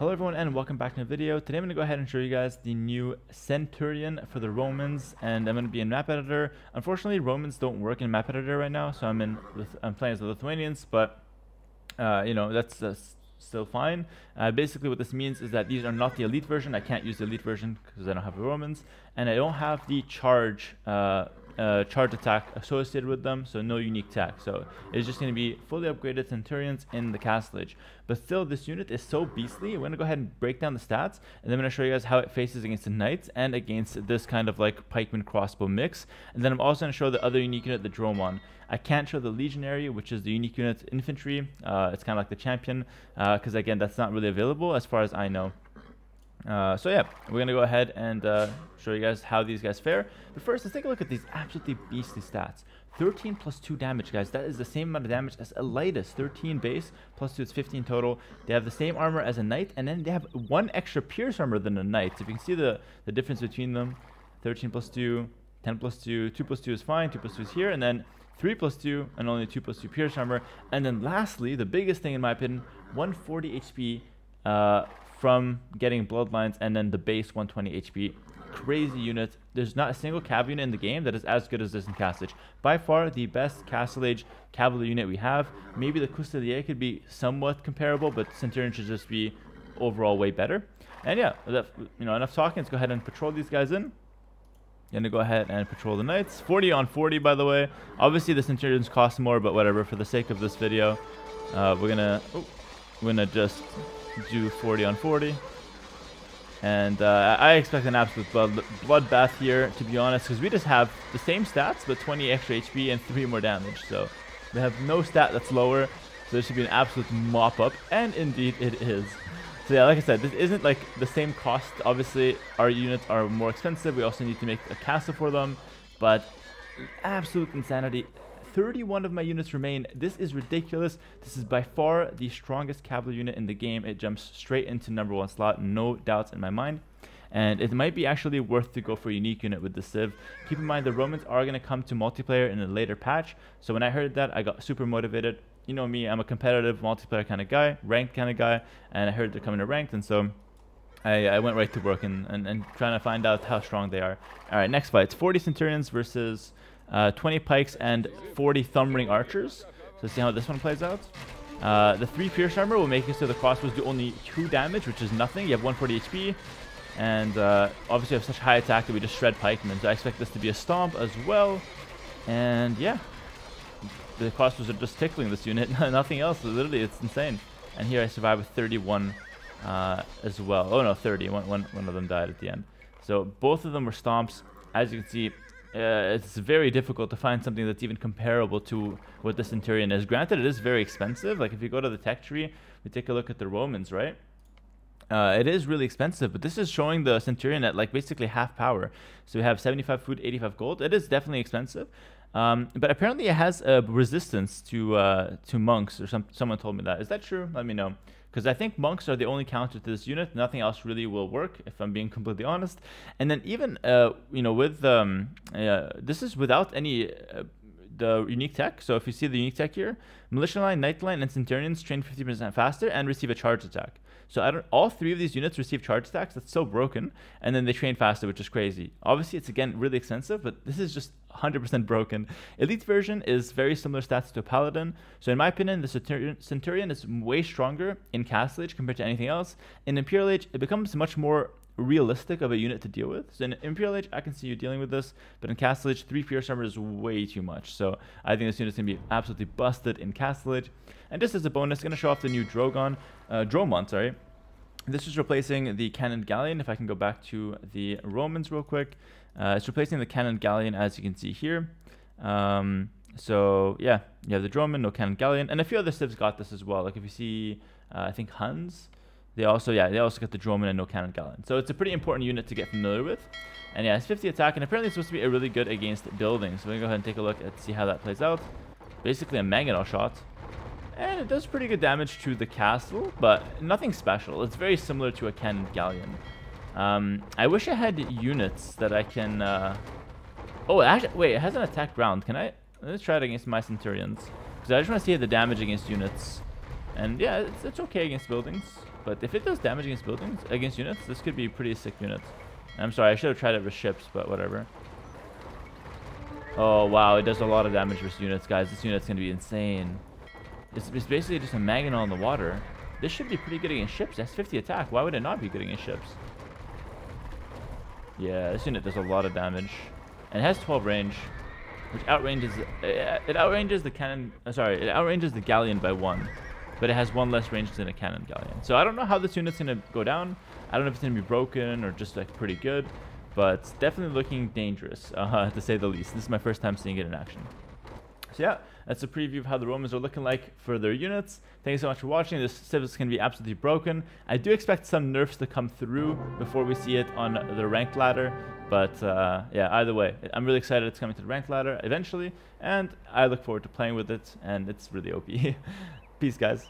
Hello everyone and welcome back to the video. Today I'm going to go ahead and show you guys the new Centurion for the Romans and I'm going to be in map editor. Unfortunately Romans don't work in map editor right now so I'm in I'm playing as the Lithuanians but uh, you know that's, that's still fine. Uh, basically what this means is that these are not the elite version. I can't use the elite version because I don't have the Romans and I don't have the charge uh, charge attack associated with them, so no unique tech. So it's just going to be fully upgraded Centurions in the castleage. But still, this unit is so beastly. We're going to go ahead and break down the stats, and then I'm going to show you guys how it faces against the Knights and against this kind of like Pikeman crossbow mix. And then I'm also going to show the other unique unit, the Dromon. I can't show the Legionary, which is the unique unit infantry. Uh, it's kind of like the champion, because uh, again, that's not really available as far as I know. Uh, so yeah, we're going to go ahead and uh, show you guys how these guys fare. But first, let's take a look at these absolutely beastly stats. 13 plus 2 damage, guys. That is the same amount of damage as a Leitis. 13 base, plus 2 is 15 total. They have the same armor as a knight, and then they have one extra pierce armor than a knight. So if you can see the, the difference between them, 13 plus 2, 10 plus 2, 2 plus 2 is fine, 2 plus 2 is here, and then 3 plus 2, and only 2 plus 2 pierce armor. And then lastly, the biggest thing in my opinion, 140 HP uh, from getting bloodlines and then the base 120 HP. Crazy unit. There's not a single cav unit in the game that is as good as this in Castle Age. By far the best Castle Age cavalry unit we have. Maybe the Coustillier could be somewhat comparable, but Centurion should just be overall way better. And yeah, that, you know, enough talking. Let's go ahead and patrol these guys in. Gonna go ahead and patrol the knights. 40 on 40, by the way. Obviously, the Centurions cost more, but whatever. For the sake of this video, uh, we're gonna oh, we're gonna just do 40 on 40. And uh, I expect an absolute blood bloodbath here, to be honest, because we just have the same stats, but 20 extra HP and 3 more damage. So we have no stat that's lower, so this should be an absolute mop-up, and indeed it is. So yeah, like I said, this isn't like the same cost. Obviously, our units are more expensive. We also need to make a castle for them, but absolute insanity 31 of my units remain. This is ridiculous. This is by far the strongest cavalry unit in the game. It jumps straight into number one slot, no doubts in my mind. And it might be actually worth to go for a unique unit with the Civ. Keep in mind the Romans are going to come to multiplayer in a later patch. So when I heard that, I got super motivated. You know me, I'm a competitive multiplayer kind of guy, ranked kind of guy. And I heard they're coming to ranked. And so I, I, went right to work and, and, and, trying to find out how strong they are. All right, next fight. It's 40 Centurions versus uh, 20 pikes, and 40 thumb ring archers. So let's see how this one plays out. Uh, the 3 pierce armor will make it so the crossbows do only 2 damage, which is nothing. You have 140 HP. And uh, obviously you have such high attack that we just shred pikemen. So I expect this to be a stomp as well. And yeah, the crossbows are just tickling this unit. Nothing else. Literally, it's insane. And here I survive with 31 uh, as well. Oh no, 30. One, one, one of them died at the end. So both of them were stomps. As you can see, uh, it's very difficult to find something that's even comparable to what the Centurion is. Granted, it is very expensive. Like if you go to the tech tree, we take a look at the Romans, right? Uh, it is really expensive, but this is showing the Centurion at like basically half power. So we have 75 food, 85 gold. It is definitely expensive. Um, but apparently it has a resistance to uh, to monks or some, someone told me that. Is that true? Let me know because I think monks are the only counter to this unit. Nothing else really will work, if I'm being completely honest. And then even, uh, you know, with, um, uh, this is without any, uh, the unique tech. So if you see the unique tech here, Militia Line, Knight Line, and Centurions train 50% faster and receive a charge attack. So I don't, all three of these units receive charge attacks. That's so broken. And then they train faster, which is crazy. Obviously, it's again really expensive, but this is just 100% broken. Elite version is very similar stats to a Paladin. So in my opinion, the Centurion, is way stronger in Castle Age compared to anything else. In Imperial Age, it becomes much more realistic of a unit to deal with. So in Imperial Age, I can see you dealing with this, but in Castle Age, 3 Pierce Armor is way too much. So I think this unit is going to be absolutely busted in Castle And just as a bonus, going to show off the new Drogon, uh, Dromon, sorry. This is replacing the Cannon Galleon. If I can go back to the Romans real quick. Uh, it's replacing the Cannon Galleon, as you can see here. Um, so yeah, you have the Dromon, no Cannon Galleon, and a few other civs got this as well. Like if you see, uh, I think Huns, they also, yeah, they also got the Dromon and no Cannon Galleon. So it's a pretty important unit to get familiar with. And yeah, it's 50 attack, and apparently it's supposed to be a really good against buildings. So we're going to go ahead and take a look and see how that plays out. Basically a Mangonel shot. And it does pretty good damage to the castle, but nothing special. It's very similar to a Cannon Galleon. Um, I wish I had units that I can... Uh... Oh, actually, wait, it has an attack ground. Can I... Let's try it against my Centurions. Because I just want to see the damage against units And yeah, it's, it's okay against buildings. But if it does damage against buildings, against units, this could be a pretty sick unit. I'm sorry, I should have tried it with ships, but whatever. Oh, wow, it does a lot of damage with units, guys. This unit's going to be insane. It's, it's basically just a Mangonel in the water. This should be pretty good against ships. That's 50 attack. Why would it not be good against ships? Yeah, this unit does a lot of damage. And it has 12 range, which outranges... Uh, it outranges the cannon... Uh, sorry, it outranges the galleon by one. But it has one less range than a cannon galleon. So I don't know how this unit's going to go down. I don't know if it's going to be broken or just like pretty good. But definitely looking dangerous, uh, to say the least. This is my first time seeing it in action. So yeah, that's a preview of how the Romans are looking like for their units. Thank you so much for watching. This civ is going to be absolutely broken. I do expect some nerfs to come through before we see it on the ranked ladder. But uh, yeah, either way, I'm really excited it's coming to the ranked ladder eventually. And I look forward to playing with it. And it's really OP. Peace, guys.